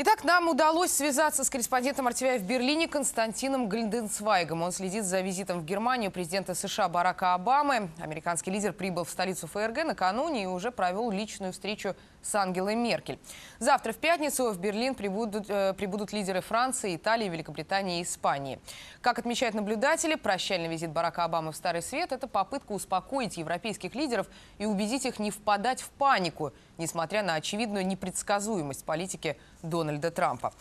Итак, нам удалось связаться с корреспондентом RTVI в Берлине Константином Гальденцвайгом. Он следит за визитом в Германию президента США Барака Обамы. Американский лидер прибыл в столицу ФРГ накануне и уже провел личную встречу с Ангелой Меркель. Завтра в пятницу в Берлин прибудут, э, прибудут лидеры Франции, Италии, Великобритании и Испании. Как отмечают наблюдатели, прощальный визит Барака Обамы в Старый Свет – это попытка успокоить европейских лидеров и убедить их не впадать в панику, несмотря на очевидную непредсказуемость политики Дональда Трампа.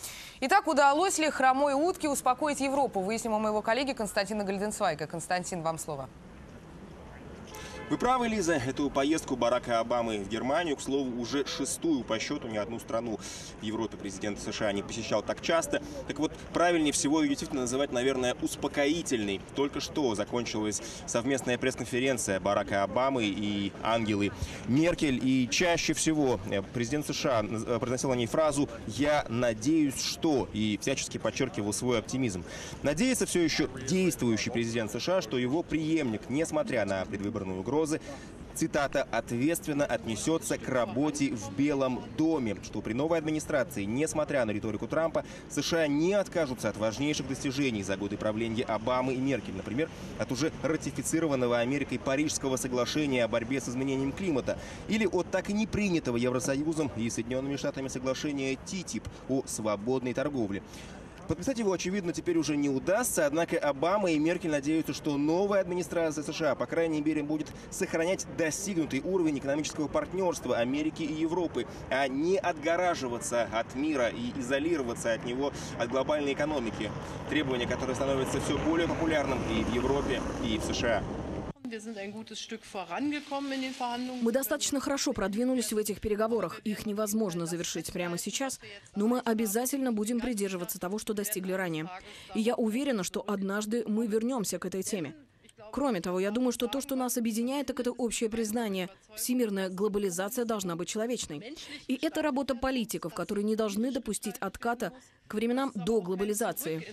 Итак, удалось ли хромой утке успокоить Европу? Выясним у моего коллеги Константина Гальденцвайга. Константин, вам слово. Вы правы, Лиза, эту поездку Барака Обамы в Германию, к слову, уже шестую по счету, ни одну страну в Европе президент США не посещал так часто. Так вот, правильнее всего ее действительно называть, наверное, успокоительной. Только что закончилась совместная пресс-конференция Барака Обамы и Ангелы Меркель. И чаще всего э, президент США э, произносил на ней фразу «Я надеюсь, что...» и всячески подчеркивал свой оптимизм. Надеется все еще действующий президент США, что его преемник, несмотря на предвыборную угрозу, угрозы цитата, «ответственно отнесется к работе в Белом доме», что при новой администрации, несмотря на риторику Трампа, США не откажутся от важнейших достижений за годы правления Обамы и Меркель, например, от уже ратифицированного Америкой Парижского соглашения о борьбе с изменением климата или от так и не принятого Евросоюзом и Соединенными Штатами соглашения ТИТИП о свободной торговле. Подписать его, очевидно, теперь уже не удастся, однако Обама и Меркель надеются, что новая администрация США, по крайней мере, будет сохранять достигнутый уровень экономического партнерства Америки и Европы, а не отгораживаться от мира и изолироваться от него, от глобальной экономики. Требование, которое становится все более популярным и в Европе, и в США. Мы достаточно хорошо продвинулись в этих переговорах. Их невозможно завершить прямо сейчас, но мы обязательно будем придерживаться того, что достигли ранее. И я уверена, что однажды мы вернемся к этой теме. Кроме того, я думаю, что то, что нас объединяет, так это общее признание. Всемирная глобализация должна быть человечной. И это работа политиков, которые не должны допустить отката к временам до глобализации.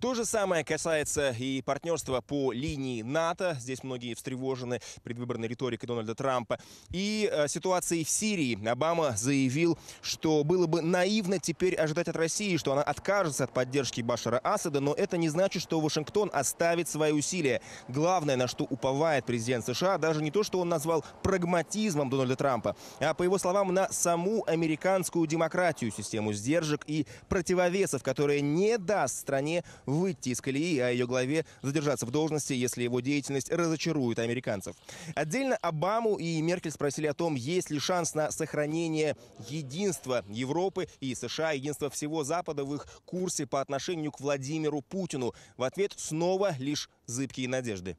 То же самое касается и партнерства по линии НАТО. Здесь многие встревожены предвыборной риторикой Дональда Трампа. И э, ситуации в Сирии. Обама заявил, что было бы наивно теперь ожидать от России, что она откажется от поддержки Башара Асада, но это не значит, что Вашингтон Вашингтон оставит свои усилия. Главное, на что уповает президент США, даже не то, что он назвал прагматизмом Дональда Трампа, а, по его словам, на саму американскую демократию, систему сдержек и противовесов, которая не даст стране выйти из колеи, а ее главе задержаться в должности, если его деятельность разочарует американцев. Отдельно Обаму и Меркель спросили о том, есть ли шанс на сохранение единства Европы и США, единства всего Запада в их курсе по отношению к Владимиру Путину. В ответ снова лишь зыбкие надежды.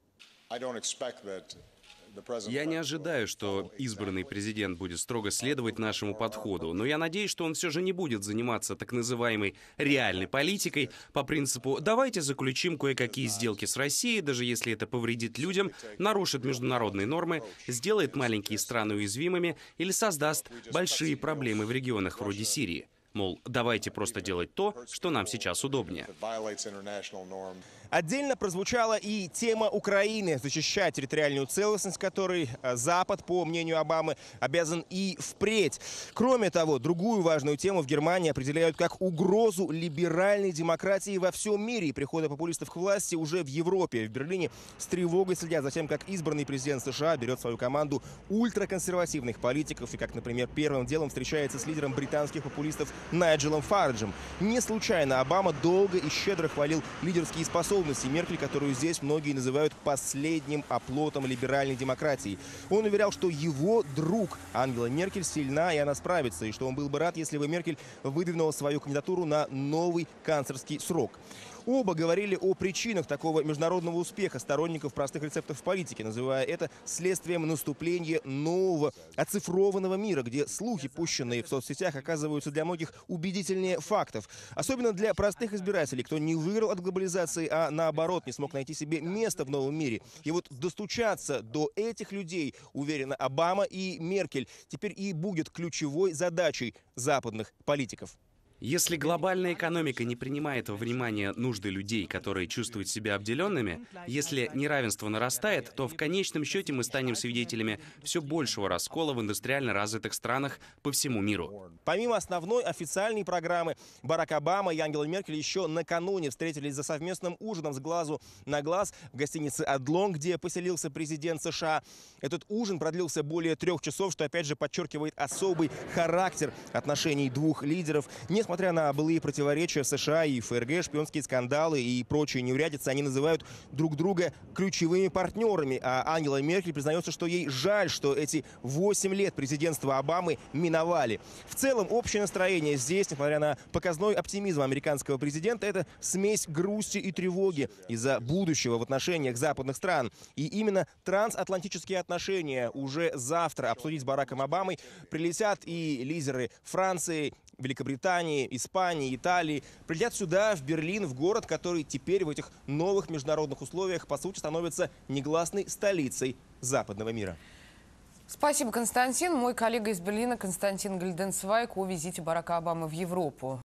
Я не ожидаю, что избранный президент будет строго следовать нашему подходу, но я надеюсь, что он все же не будет заниматься так называемой реальной политикой по принципу «давайте заключим кое-какие сделки с Россией, даже если это повредит людям, нарушит международные нормы, сделает маленькие страны уязвимыми или создаст большие проблемы в регионах вроде Сирии». Мол, давайте просто делать то, что нам сейчас удобнее. Отдельно прозвучала и тема Украины, защищать территориальную целостность которой э, Запад, по мнению Обамы, обязан и впредь. Кроме того, другую важную тему в Германии определяют как угрозу либеральной демократии во всем мире и прихода популистов к власти уже в Европе. В Берлине с тревогой следят за тем, как избранный президент США берет свою команду ультраконсервативных политиков и как, например, первым делом встречается с лидером британских популистов Найджелом Фарджем. Не случайно Обама долго и щедро хвалил лидерские способности способности Меркель, которую здесь многие называют последним оплотом либеральной демократии. Он уверял, что его друг Ангела Меркель сильна и она справится, и что он был бы рад, если бы Меркель выдвинула свою кандидатуру на новый канцлерский срок. Оба говорили о причинах такого международного успеха сторонников простых рецептов в политике, называя это следствием наступления нового оцифрованного мира, где слухи, пущенные в соцсетях, оказываются для многих убедительнее фактов. Особенно для простых избирателей, кто не выиграл от глобализации, а наоборот не смог найти себе место в новом мире. И вот достучаться до этих людей, уверена Обама и Меркель, теперь и будет ключевой задачей западных политиков. Если глобальная экономика не принимает во внимание нужды людей, которые чувствуют себя обделенными, если неравенство нарастает, то в конечном счете мы станем свидетелями все большего раскола в индустриально развитых странах по всему миру. Помимо основной официальной программы, Барак Обама и Ангела Меркель еще накануне встретились за совместным ужином с глазу на глаз в гостинице «Адлон», где поселился президент США. Этот ужин продлился более трех часов, что опять же подчеркивает особый характер отношений двух лидеров. Несмотря на былые противоречия США и ФРГ, шпионские скандалы и прочие неурядицы, они называют друг друга ключевыми партнерами. А Ангела Меркель признается, что ей жаль, что эти 8 лет президентства Обамы миновали. В целом, общее настроение здесь, несмотря на показной оптимизм американского президента, это смесь грусти и тревоги из-за будущего в отношениях западных стран. И именно трансатлантические отношения уже завтра обсудить с Бараком Обамой прилетят и лидеры Франции, Великобритании, Испании, Италии прилетят сюда, в Берлин, в город, который теперь в этих новых международных условиях, по сути, становится негласной столицей западного мира. Спасибо, Константин. Мой коллега из Берлина Константин Гальденсвайк о визите Барака Обамы в Европу.